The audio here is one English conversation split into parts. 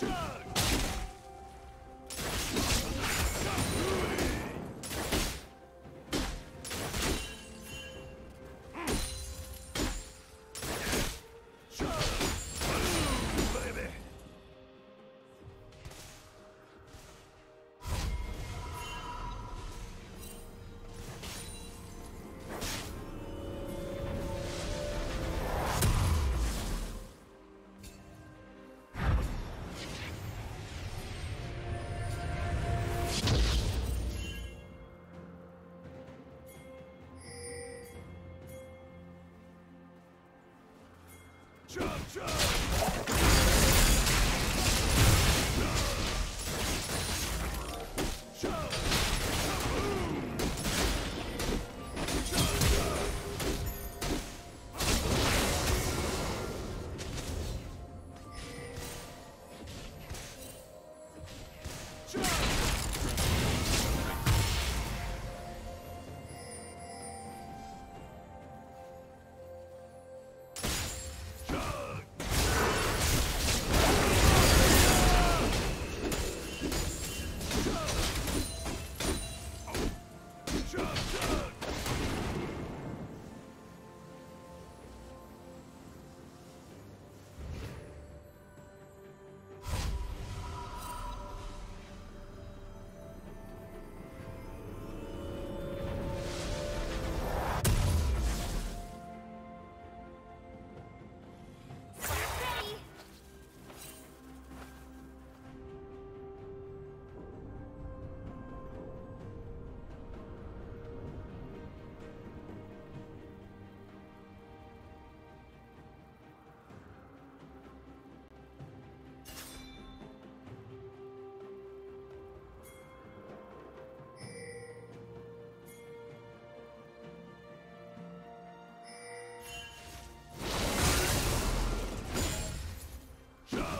Shoot. Chug, chug! Go!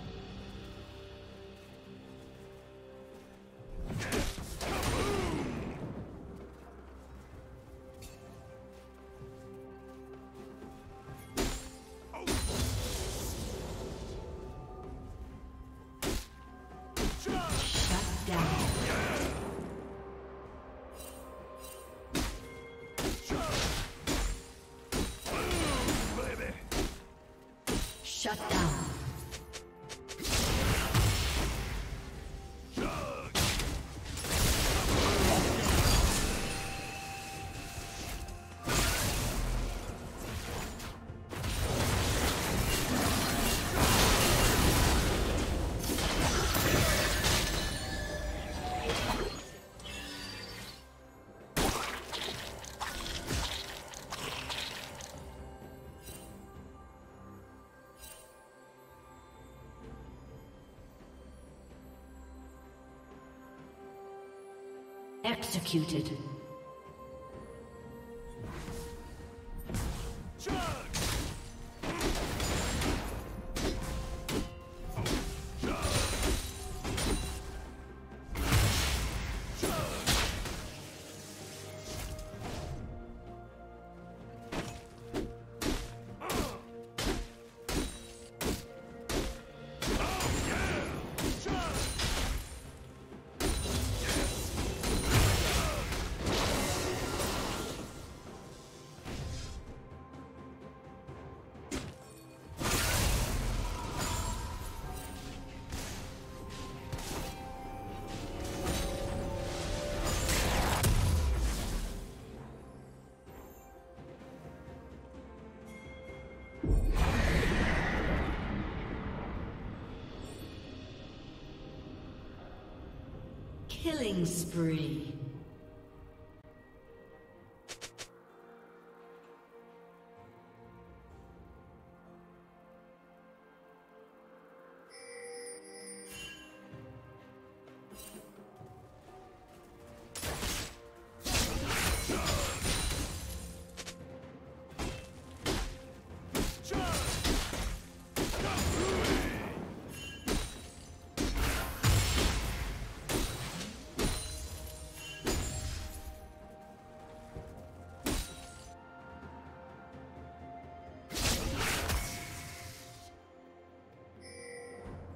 Executed. Killing spree.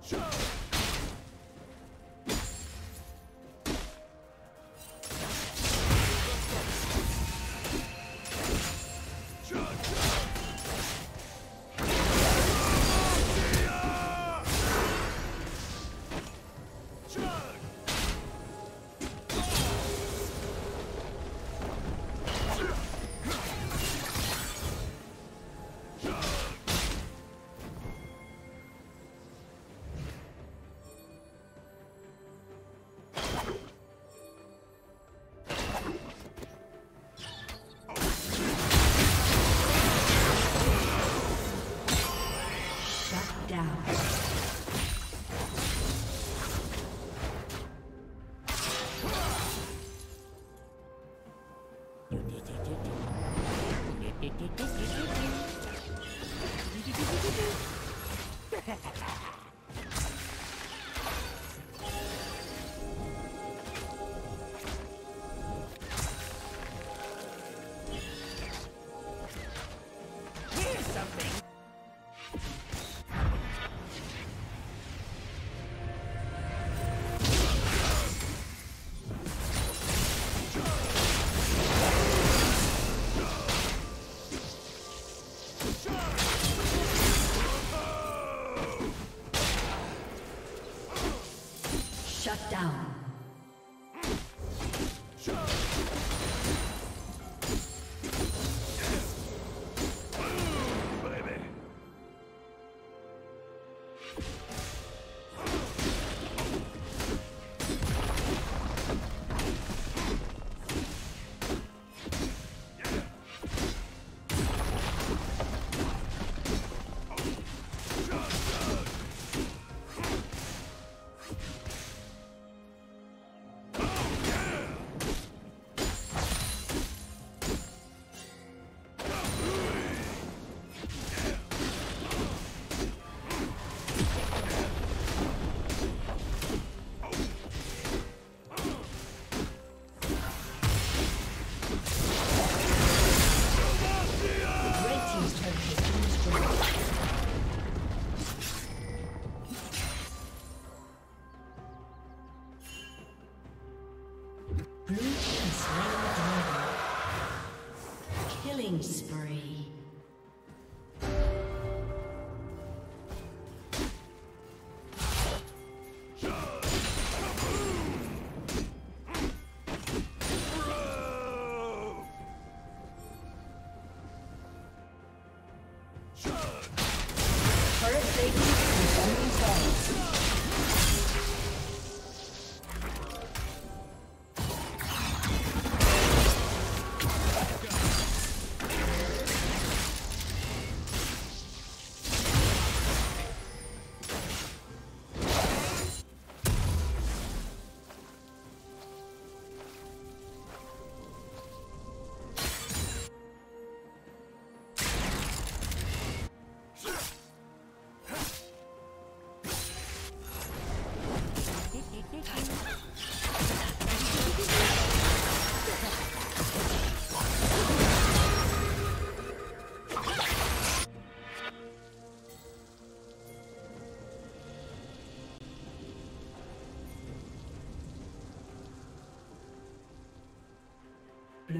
Shut down. you Killing.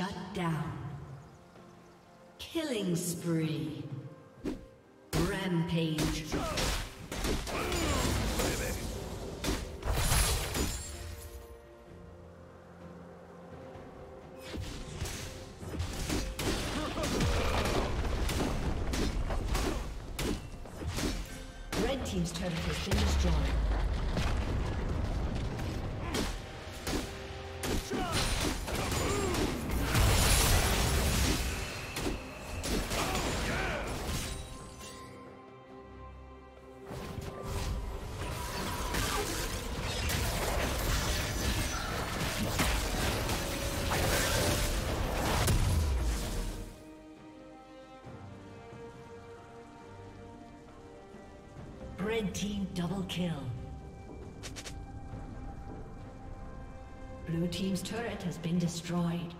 Shut down. Killing spree. Rampage. Red Team's turret has been destroyed. destroyed.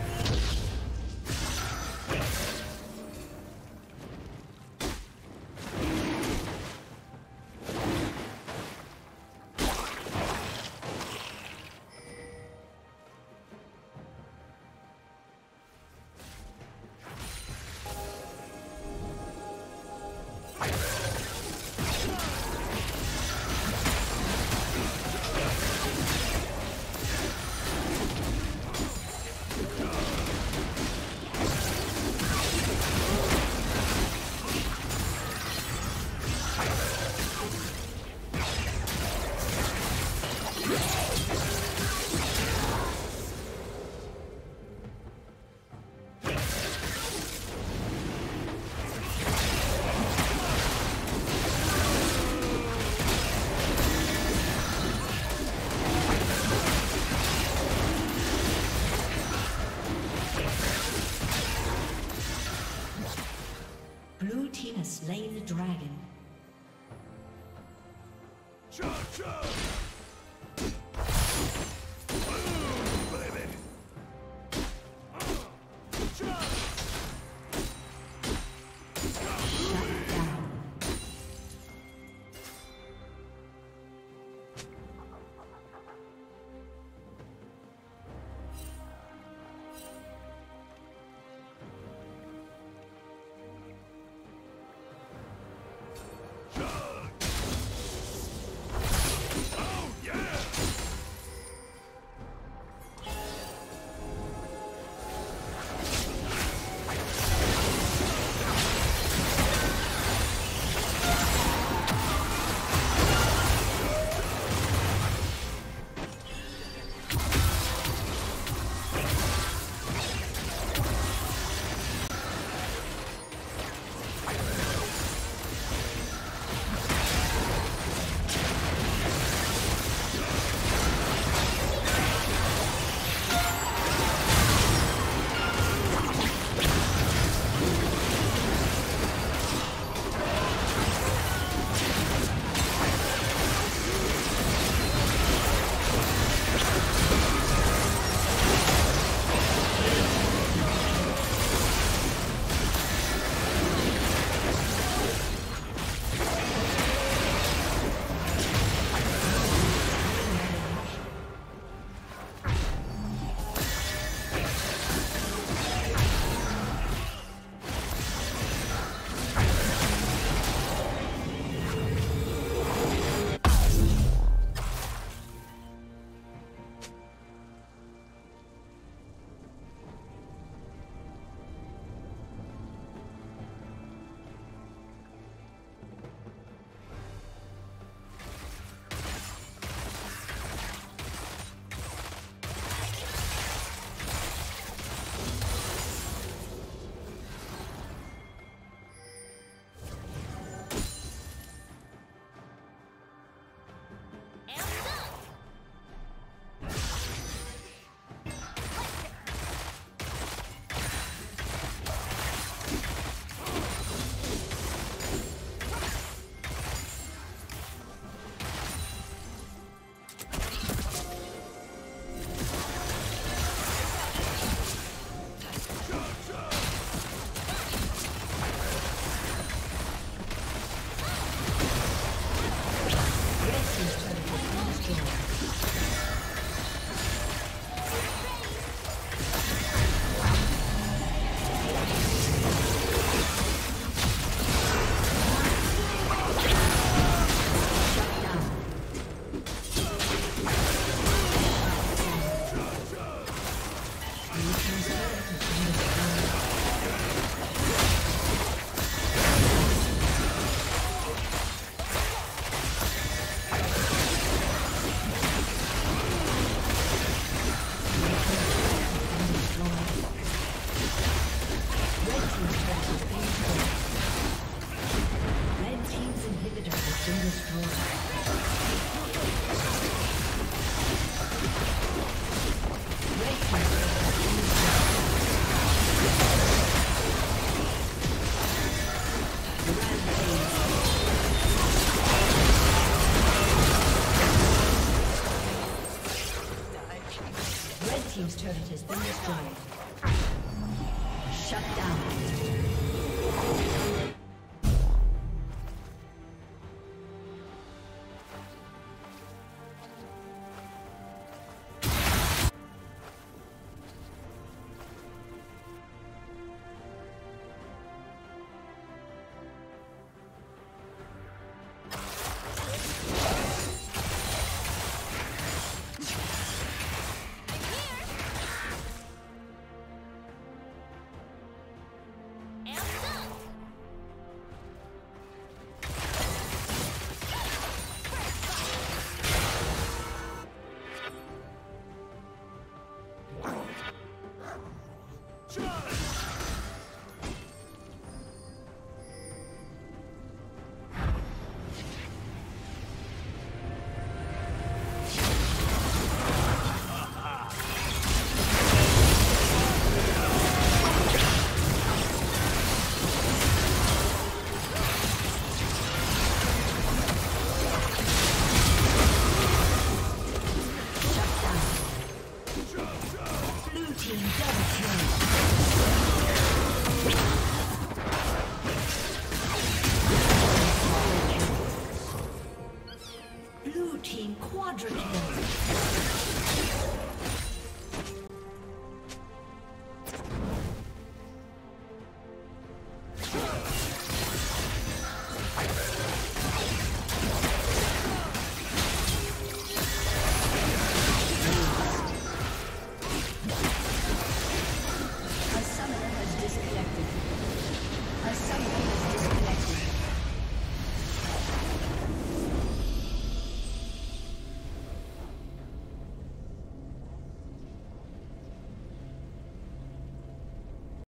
the dragon. Cha-cha!